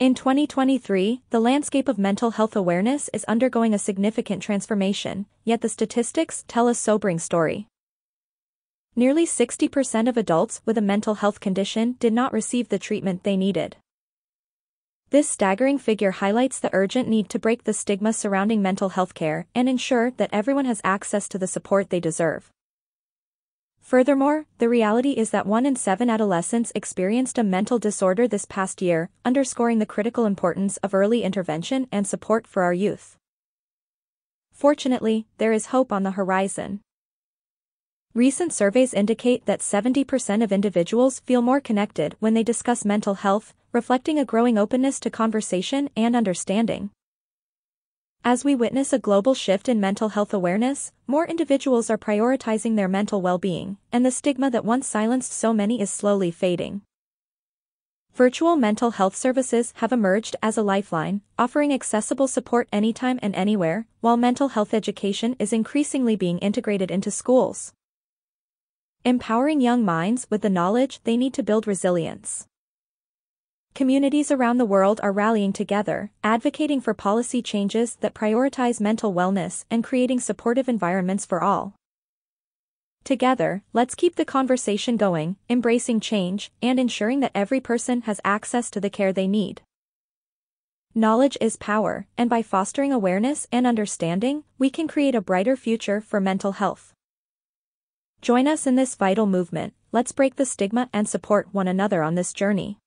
In 2023, the landscape of mental health awareness is undergoing a significant transformation, yet the statistics tell a sobering story. Nearly 60% of adults with a mental health condition did not receive the treatment they needed. This staggering figure highlights the urgent need to break the stigma surrounding mental health care and ensure that everyone has access to the support they deserve. Furthermore, the reality is that one in seven adolescents experienced a mental disorder this past year, underscoring the critical importance of early intervention and support for our youth. Fortunately, there is hope on the horizon. Recent surveys indicate that 70% of individuals feel more connected when they discuss mental health, reflecting a growing openness to conversation and understanding. As we witness a global shift in mental health awareness, more individuals are prioritizing their mental well-being, and the stigma that once silenced so many is slowly fading. Virtual mental health services have emerged as a lifeline, offering accessible support anytime and anywhere, while mental health education is increasingly being integrated into schools. Empowering young minds with the knowledge they need to build resilience. Communities around the world are rallying together, advocating for policy changes that prioritize mental wellness and creating supportive environments for all. Together, let's keep the conversation going, embracing change, and ensuring that every person has access to the care they need. Knowledge is power, and by fostering awareness and understanding, we can create a brighter future for mental health. Join us in this vital movement, let's break the stigma and support one another on this journey.